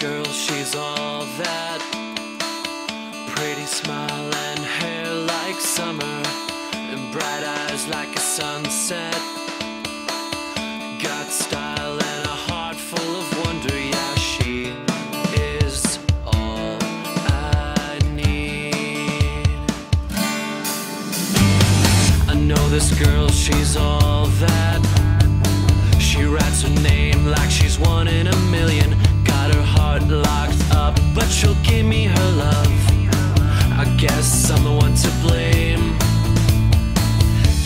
girl, she's all that. Pretty smile and hair like summer, and bright eyes like a sunset. Got style and a heart full of wonder, yeah, she is all I need. I know this girl, she's all that. Up, but she'll give me her love. I guess I'm the one to blame.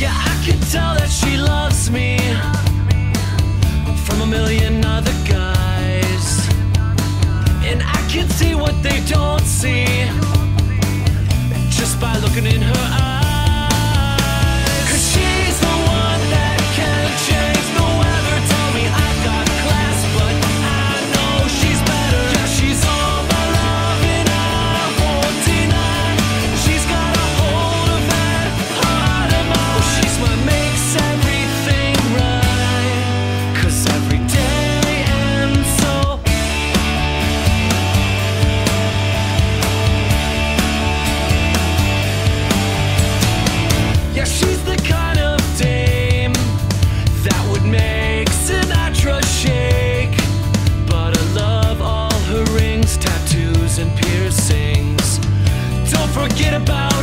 Yeah, I can tell that she loves me from a million other guys. And I can see what they don't see just by looking in her eyes. Forget about